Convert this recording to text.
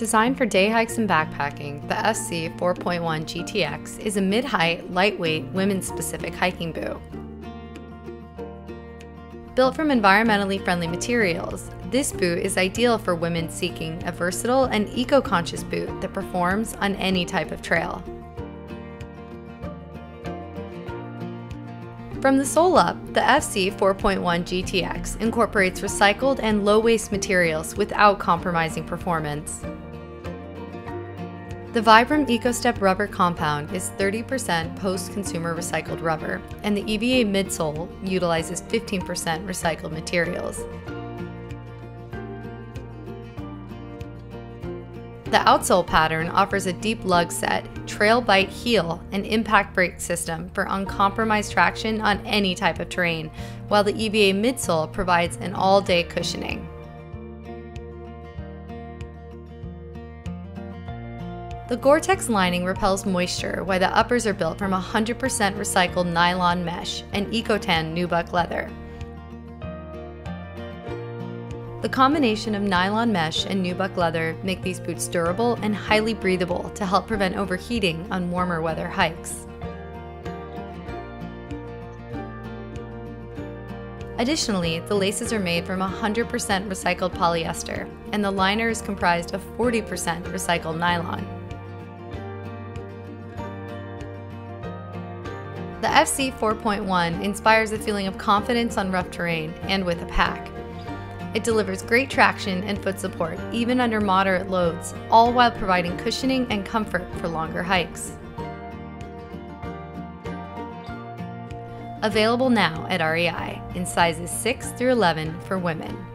Designed for day hikes and backpacking, the FC 4.1 GTX is a mid height, lightweight, women's specific hiking boot. Built from environmentally friendly materials, this boot is ideal for women seeking a versatile and eco conscious boot that performs on any type of trail. From the sole up, the FC 4.1 GTX incorporates recycled and low waste materials without compromising performance. The Vibram EcoStep rubber compound is 30% post-consumer recycled rubber, and the EVA midsole utilizes 15% recycled materials. The outsole pattern offers a deep lug set, trail bite heel, and impact brake system for uncompromised traction on any type of terrain, while the EVA midsole provides an all-day cushioning. The Gore-Tex lining repels moisture while the uppers are built from 100% recycled nylon mesh and Ecotan nubuck leather. The combination of nylon mesh and nubuck leather make these boots durable and highly breathable to help prevent overheating on warmer weather hikes. Additionally, the laces are made from 100% recycled polyester, and the liner is comprised of 40% recycled nylon. The FC 4.1 inspires a feeling of confidence on rough terrain and with a pack. It delivers great traction and foot support even under moderate loads, all while providing cushioning and comfort for longer hikes. Available now at REI in sizes 6 through 11 for women.